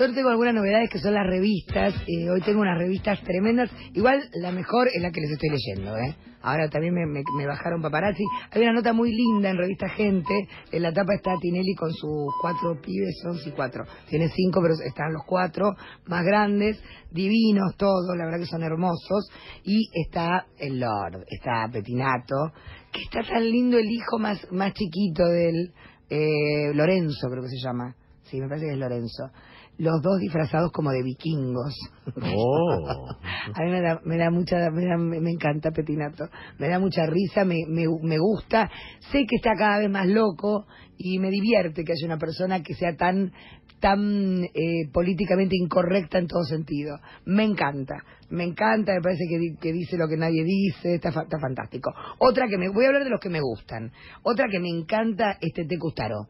Tengo algunas novedades que son las revistas. Eh, hoy tengo unas revistas tremendas. Igual la mejor es la que les estoy leyendo, ¿eh? Ahora también me, bajaron paparazzi. Hay una nota muy linda en revista Gente. En la tapa está Tinelli con sus cuatro pibes, son sí cuatro. Tiene cinco, pero están los cuatro más grandes, divinos todos, la verdad que son hermosos. Y está el Lord, está Petinato, que está tan lindo el hijo más, más chiquito del eh, Lorenzo, creo que se llama. Sí, me parece que es Lorenzo. Los dos disfrazados como de vikingos. Oh. A mí me da, me da mucha, me, da- me encanta Petinato, me da mucha risa, me, me, me gusta. Sé que está cada vez más loco y me divierte que haya una persona que sea tan, tan eh, políticamente incorrecta en todo sentido. Me encanta, me encanta, me parece que, di- que dice lo que nadie dice, está, fa- está fantástico. Otra que me, voy a hablar de los que me gustan. Otra que me encanta, este Te Custaro.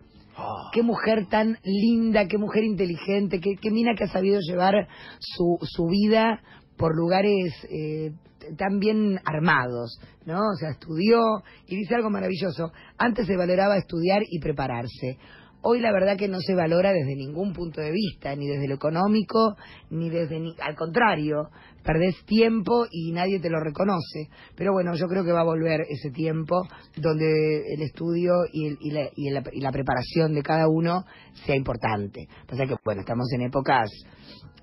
Qué mujer tan linda, qué mujer inteligente, qué, qué mina que ha sabido llevar su, su vida por lugares eh, tan bien armados, ¿no? O sea, estudió y dice algo maravilloso. Antes se valoraba estudiar y prepararse. Hoy la verdad que no se valora desde ningún punto de vista, ni desde lo económico, ni desde... Ni, al contrario, perdés tiempo y nadie te lo reconoce. Pero bueno, yo creo que va a volver ese tiempo donde el estudio y, el- y la, y la- y la preparación de cada uno sea importante. Pasa que, bueno, estamos en épocas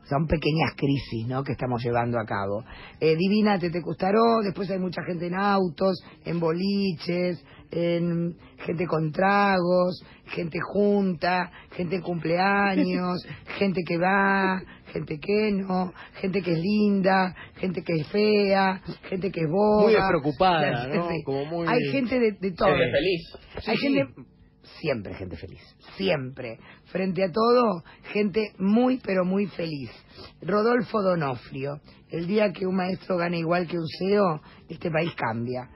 son pequeñas crisis ¿no? que estamos llevando a cabo. Eh, Divina Tete Custaró, después hay mucha gente en autos, en boliches, en gente con tragos, gente junta, gente en cumpleaños, gente que va, gente que no, gente que es linda, gente que es fea, gente que es boba. Muy despreocupada, ¿no? Como muy- Hay gente de, de todo. Gente feliz. Hay Sí, gente, siempre gente feliz, siempre. Frente a todo, gente muy, pero muy feliz. Rodolfo Donofrio, el día que un maestro gana igual que un CEO, este país cambia.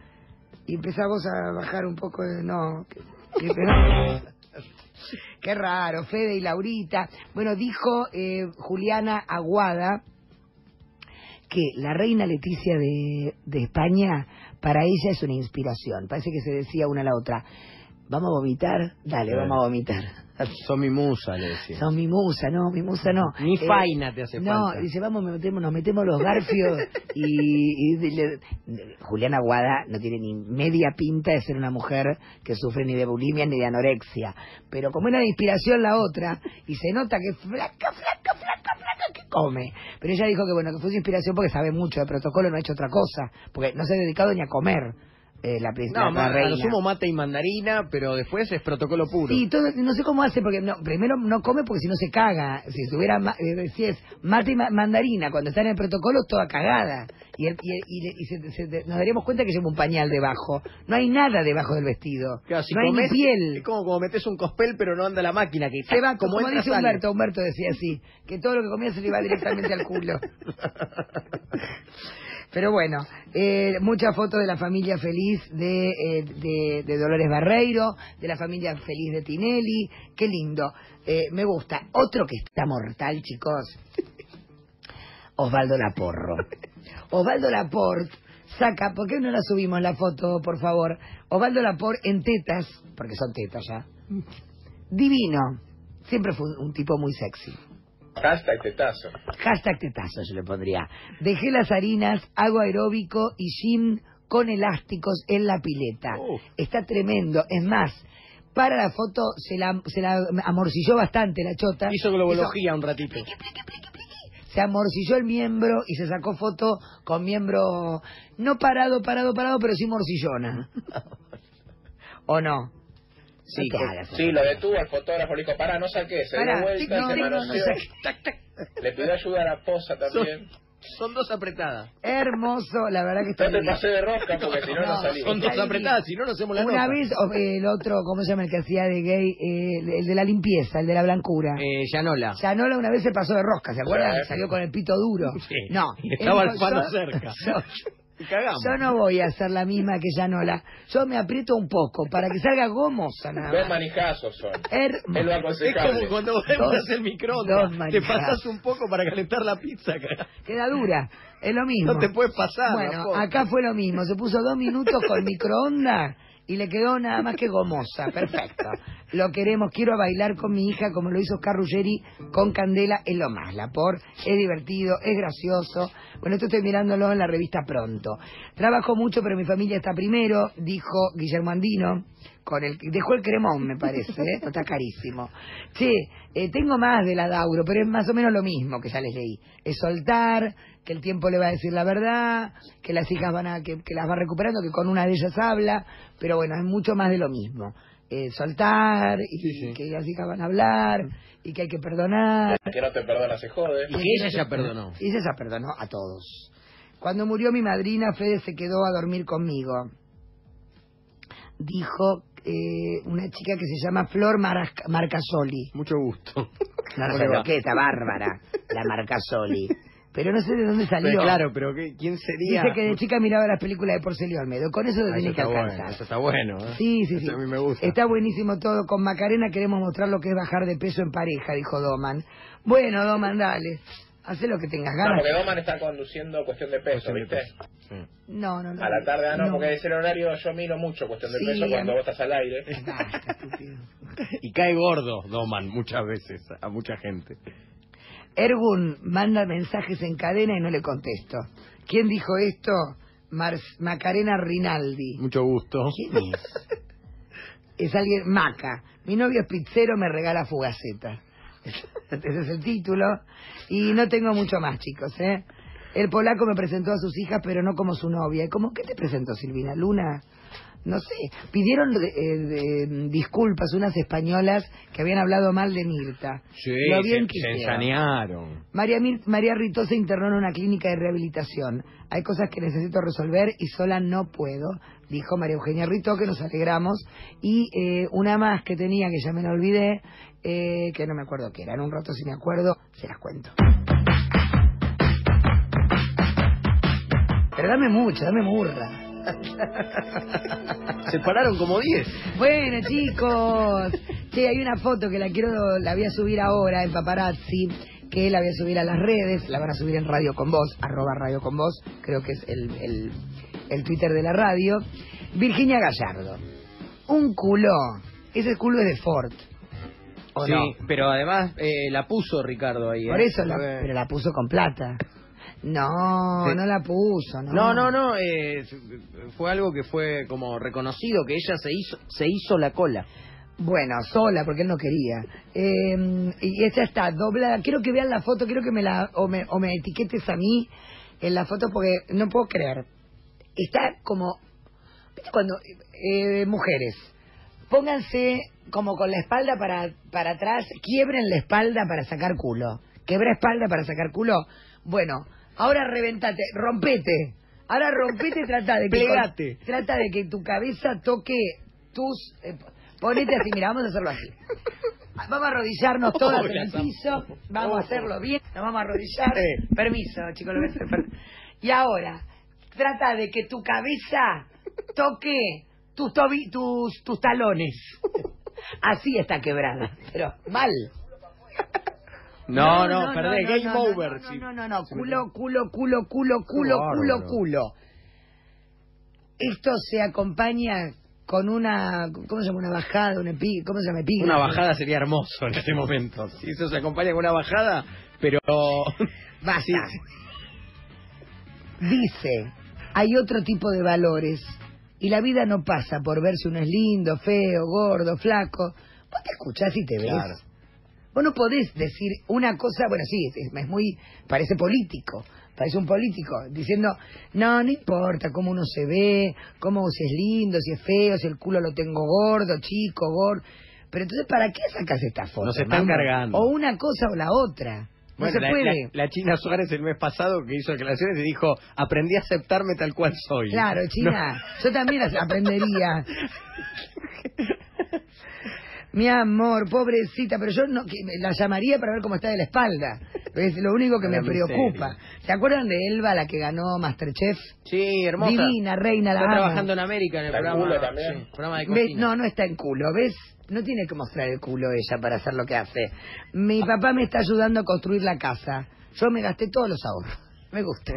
Y empezamos a bajar un poco de... No, que- Qué raro, Fede y Laurita. Bueno, dijo eh, Juliana Aguada que la reina Leticia de, de España para ella es una inspiración. Parece que se decía una a la otra. ¿Vamos a vomitar? Dale, vamos a vomitar. Son mi musa, le decía. Son mi musa, no, mi musa no. Ni Eh, faina te hace No, falta. dice, vamos, me metemos, nos metemos los garfios y, y dile- Juliana Aguada no tiene ni media pinta de ser una mujer que sufre ni de bulimia ni de anorexia. Pero como era de inspiración la otra, y se nota que flaca, flaca, flaca, flaca, que come. Pero ella dijo que bueno, que fue su inspiración porque sabe mucho de protocolo, no ha hecho otra cosa, porque no se ha dedicado ni a comer eh, la, No, la- reina. lo sumo mate y mandarina, pero después es protocolo puro. Sí, todo, no sé cómo hace, porque no, primero no come porque si no se caga. Si estuviera, eh, si es mate y ma- mandarina, cuando está en el protocolo, toda cagada. Y, el- y, y y se- se- nos daríamos cuenta que lleva un pañal debajo. No hay nada debajo del vestido. Claro, si no hay ni piel. Es como, como metes un cospel, pero no anda la máquina. que Se va, como, entra, dice sale. Humberto, Humberto decía así, que todo lo que comía se le iba directamente al culo. Pero bueno, eh, mucha foto de la familia feliz de, eh, de, de Dolores Barreiro, de la familia feliz de Tinelli, qué lindo, Eh, me gusta. Otro que está mortal, chicos, Osvaldo Laporro. Osvaldo Laporte saca, ¿por qué no la subimos la foto, por favor? Osvaldo Laporte en tetas, porque son tetas ya, divino, siempre fue un tipo muy sexy. Hashtag tetazo. Hashtag tetazo yo le pondría. Dejé las harinas, hago aeróbico y gym con elásticos en la pileta. Está tremendo. Es más, para la foto se la, se la amorcilló bastante la chota. Hizo globología un ratito. se amorcilló el miembro y se sacó foto con miembro no parado, parado, parado, pero sí morcillona. ¿O no? Sí, hagas, Sí, lo detuvo el fotógrafo, le dijo, pará, no saqué, se dio vuelta, no, se manoseó, le pidió ayuda a la esposa también. Son dos apretadas. Hermoso, la verdad que está No te pasé de rosca porque si no, no, salimos. Son dos apretadas, si no, no hacemos la Una nota. vez, o, eh, el otro, ¿cómo se llama el que hacía de gay? Eh, el- de la limpieza, el de la blancura. Eh, Yanola. Yanola una vez se pasó de rosca, ¿se acuerdan? Sí. Salió con el pito duro. Sí. No. Estaba el palo cerca. Yo, Y cagamos. yo no voy a hacer la misma que Yanola. Yo me aprieto un poco para que salga gomosa nada Dos más. manijazos son. Hermoso. Es lo Es aconsejable. como cuando Dos- vemos el microondas. Te pasas un poco para calentar la pizza. cara. Queda dura. Es lo mismo. No te puedes pasar. Bueno, acá fue lo mismo. Se puso dos minutos con microondas y le quedó nada más que gomosa. Perfecto. Lo queremos, quiero bailar con mi hija como lo hizo Oscar con Candela, es lo más, la por, es divertido, es gracioso. Bueno, esto estoy mirándolo en la revista Pronto. Trabajo mucho, pero mi familia está primero, dijo Guillermo Andino. Con el, dejó el cremón, me parece, ¿eh? Está carísimo. Che, eh, tengo más de la Dauro, pero es más o menos lo mismo que ya les leí. Es soltar, que el tiempo le va a decir la verdad, que las hijas van a, que, que las va recuperando, que con una de ellas habla, pero bueno, es mucho más de lo mismo. Eh, soltar, y Sí, sí. que las hijas van a hablar, y que hay que perdonar. Que no te perdona se jode. Y que ella ya perdonó. Y ella ya perdonó a todos. Cuando murió mi madrina, Fede se quedó a dormir conmigo. Dijo eh, una chica que se llama Flor Marcasoli. Mucho gusto. No sé que esta bárbara, la Marcasoli. Pero no sé de dónde salió. Pero claro, pero ¿qué- ¿quién sería? Dice que de chica miraba las películas de Porcelio Almedo. Con eso Ah, te tiene eso que bueno, alcanzar. eso está bueno. ¿eh? Sí, sí, sí. Eso a mí me gusta. Está buenísimo todo. Con Macarena queremos mostrar lo que es bajar de peso en pareja, dijo Doman. Bueno, Doman, dale. Haz lo que tengas No, ganas. porque Doman está conduciendo cuestión de peso, Cuestión de ¿viste? peso. Sí. No, no, no. A la tarde, ah, no, porque es el horario, yo miro mucho cuestión de Sí, peso cuando mí- vos estás al aire. Basta, estúpido. Y cae gordo Doman muchas veces a mucha gente. Ergun manda mensajes en cadena y no le contesto. ¿Quién dijo esto? Mar- Macarena Rinaldi. Mucho gusto. ¿Quién es? Es alguien, Maca. Mi novio es pizzero, me regala fugaceta. Ese es el título. Y no tengo mucho más, chicos, ¿eh? El polaco me presentó a sus hijas, pero no como su novia. ¿Y ¿Cómo qué te presentó, Silvina? ¿Luna? No sé. Pidieron eh, de- disculpas unas españolas que habían hablado mal de Mirta. Sí, Lo bien se, se ensanearon. María, María Ritó se internó en una clínica de rehabilitación. Hay cosas que necesito resolver y sola no puedo, dijo María Eugenia Ritó, que nos alegramos. Y eh, una más que tenía, que ya me la olvidé, eh, que no me acuerdo qué era. En un rato, si me acuerdo, se las cuento. Pero dame mucho, dame murra. Se pararon como 10. Bueno, chicos. Sí, hay una foto que la quiero, la voy a subir ahora en Paparazzi, que la voy a subir a las redes, la van a subir en Radio Con Voz, arroba Radio Con Voz, creo que es el, el, el Twitter de la radio. Virginia Gallardo. Un culo. Ese culo es de Ford. ¿O sí, no? pero además eh, la puso Ricardo ahí. Por ¿eh? eso, la, pero la puso con plata. No, Sí. no la puso, no. No, no, no, eh, fue algo que fue como reconocido, que ella se hizo, se hizo la cola. Bueno, sola, porque él no quería. Eh, y esa está doblada. Quiero que vean la foto, quiero que me la. O me, o me etiquetes a mí en la foto, porque no puedo creer. Está como. ¿Viste cuando. eh, mujeres. Pónganse como con la espalda para, para atrás, quiebren la espalda para sacar culo. Quebra espalda para sacar culo. Bueno, ahora reventate, rompete. Ahora rompete y trata de que. Plegate. Trata de que tu cabeza toque tus. eh, ponete así, mira, vamos a hacerlo así. Vamos a arrodillarnos todas en el piso. Vamos a hacerlo bien. Nos vamos a arrodillar. Permiso, chicos, lo voy a hacer. per- Y ahora, trata de que tu cabeza toque tus, tobi- tus, tus talones. Así está quebrada, pero mal. No, no, no, game no, no, over. No, sí. no, no, no, culo, culo, culo, culo, culo, culo, culo. Esto se acompaña con una, ¿cómo se llama? Una bajada, un epi, ¿cómo se llama? Una bajada sería hermoso en este momento. Si eso se acompaña con una bajada, pero... Basta. Sí. Dice, hay otro tipo de valores y la vida no pasa por ver si uno es lindo, feo, gordo, flaco. Vos te escuchás y te ves. Claro. Vos no podés decir una cosa, bueno, sí, es, es muy, parece político, parece un político, diciendo, no, no importa cómo uno se ve, cómo si es lindo, si es feo, si el culo lo tengo gordo, chico, gordo. Pero entonces, ¿para qué sacas esta foto? Nos están cargando. O una cosa o la otra. No Bueno, se la, puede. la- la China Suárez el mes pasado que hizo declaraciones y dijo, aprendí a aceptarme tal cual soy. Claro, China, yo también aprendería. Mi amor, pobrecita, pero yo no que- la llamaría para ver cómo está de la espalda. Es lo único que me preocupa. ¿Se acuerdan de Elba, la que ganó Masterchef? Sí, hermosa. Divina, reina, la Está trabajando en América en el La programa, culo también. sí, programa de ¿Ves? cocina. No, no está en culo, ¿ves? No tiene que mostrar el culo ella para hacer lo que hace. Mi papá me está ayudando a construir la casa. Yo me gasté todos los ahorros. Me gusta.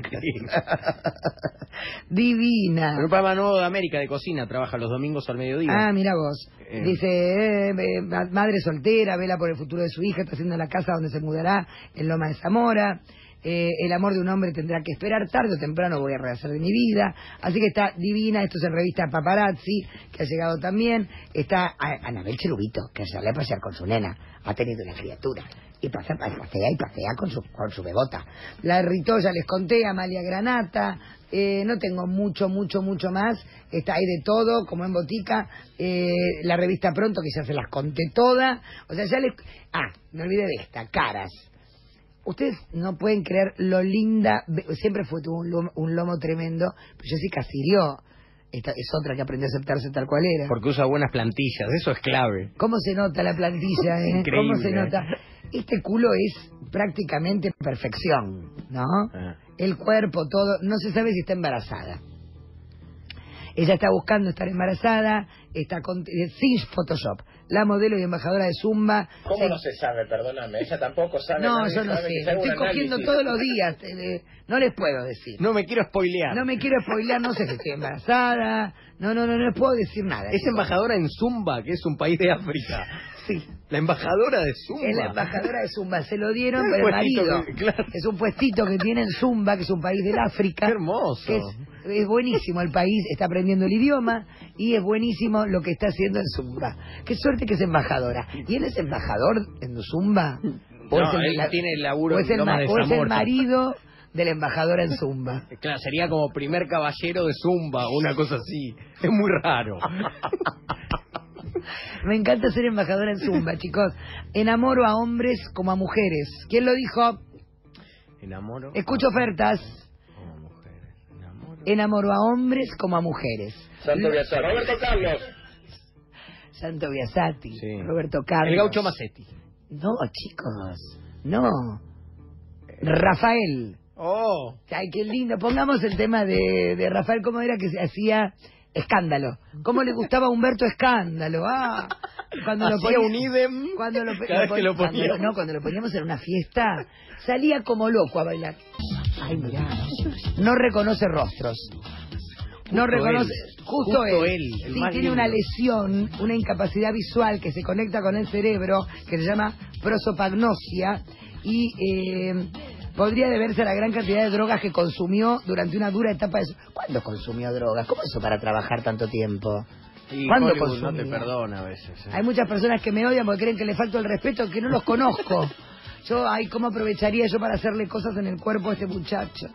Divina. En un programa nuevo de América de cocina trabaja los domingos al mediodía. Ah, mira vos. Eh. Dice, eh, eh, ma- madre soltera, vela por el futuro de su hija, está haciendo la casa donde se mudará, en Loma de Zamora. Eh, el amor de un hombre tendrá que esperar, tarde o temprano voy a rehacer de mi vida. Así que está divina, esto es en revista Paparazzi, que ha llegado también. Está a- Anabel Cherubito, que sale a pasear con su nena, ha tenido una criatura. Y pasea, pasea y pasea con su, con su bebota. La Rito ya les conté, Amalia Granata, eh, no tengo mucho, mucho, mucho más. Está ahí de todo, como en botica. Eh, la revista Pronto, que ya se las conté todas. O sea, ya les... Ah, me olvidé de esta, Caras. Ustedes no pueden creer lo linda... Siempre fue tuvo un lomo, un lomo tremendo, pero Jessica Sirio esta es otra que aprendió a aceptarse tal cual era. Porque usa buenas plantillas, eso es clave. ¿Cómo se nota la plantilla, eh? Increíble, ¿Cómo se eh. nota? Este culo es prácticamente perfección, ¿no? Ah. El cuerpo, todo. No se sabe si está embarazada. Ella está buscando estar embarazada, está con, eh, sin Photoshop. La modelo y embajadora de Zumba. ¿Cómo se- no se sabe? Perdóname, ella tampoco sabe. No, nadie yo no sé. Estoy cogiendo análisis. todos los días. eh, no les puedo decir. No me quiero spoilear. No me quiero spoilear, no sé si estoy embarazada. No, no, no, no les puedo decir nada. Es embajadora en Zumba, que es un país de África. Sí. La embajadora de Zumba. Es la embajadora de Zumba. Se lo dieron por el marido. que- claro. Es un puestito que tiene en Zumba, que es un país del África. Qué hermoso. que es, es buenísimo el país, está aprendiendo el idioma y es buenísimo lo que está haciendo en Zumba. Qué suerte que es embajadora. ¿Y él es embajador en Zumba? No, él tiene el laburo o es en el, ma- de o es el marido de la embajadora en Zumba? Claro, sería como primer caballero de Zumba, una cosa así. Es muy raro. Me encanta ser embajadora en Zumba, chicos. Enamoro a hombres como a mujeres. ¿Quién lo dijo? Enamoro. Escucho ofertas. Como mujeres. Enamoro. Enamoro a hombres como a mujeres. Santo Beatriz. Roberto Carlos. Santo Biasati, Sí. Roberto Carlos. El gaucho Macetti. No, chicos, no. Rafael. Oh. Ay, qué lindo. Pongamos el tema de, de Rafael, ¿cómo era que se hacía escándalo? ¿Cómo le gustaba a Humberto escándalo? Ah, cuando lo Hacía ponía- un idem Cuando lo, cada vez que lo cuando- poníamos. no, cuando lo poníamos en una fiesta, salía como loco a bailar. Ay, mirá. No reconoce rostros. No reconoce. él. Justo, Justo él. Sí, tiene lindo. una lesión, una incapacidad visual que se conecta con el cerebro, que se llama prosopagnosia, y eh, podría deberse a la gran cantidad de drogas que consumió durante una dura etapa de su... ¿Cuándo consumió drogas? ¿Cómo hizo para trabajar tanto tiempo? Y ¿Cuándo Hollywood no consumía? te perdona a veces. ¿eh? Hay muchas personas que me odian porque creen que le falto el respeto, que no los conozco. Yo, ay, ¿cómo aprovecharía yo para hacerle cosas en el cuerpo a este muchacho?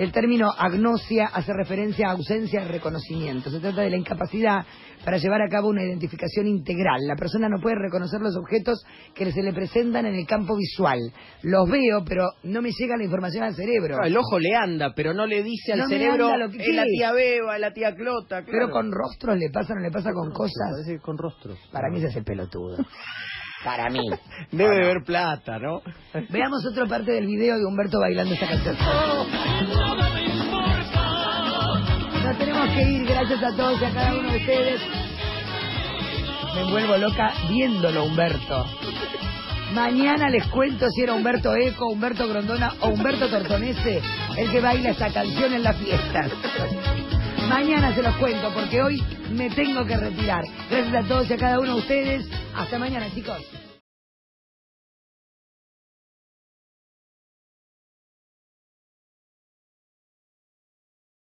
El término agnosia hace referencia a ausencia de reconocimiento. Se trata de la incapacidad para llevar a cabo una identificación integral. La persona no puede reconocer los objetos que se le presentan en el campo visual. Los veo, pero no me llega la información al cerebro. Claro, el ojo le anda, pero no le dice al No me cerebro, anda lo que- es la ¿qué? tía Beba, es la tía Clota. Pero claro. con rostros le pasa, no le pasa con cosas. Parece que con rostros. Para mí se hace pelotudo. Para mí. Debe de ver plata, ¿no? Veamos otra parte del video de Humberto bailando esta canción. Nos tenemos que ir, gracias a todos y a cada uno de ustedes. Me vuelvo loca viéndolo, Humberto. Mañana les cuento si era Humberto Eco, Humberto Grondona o Humberto Tortonese el que baila esta canción en las fiestas. Mañana se los cuento porque hoy me tengo que retirar. Gracias a todos y a cada uno de ustedes. Hasta mañana, chicos.